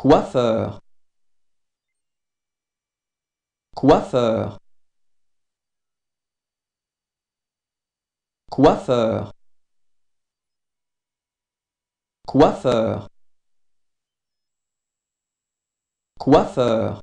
coiffeur. Coiffeur. Coiffeur. Coiffeur. Coiffeur.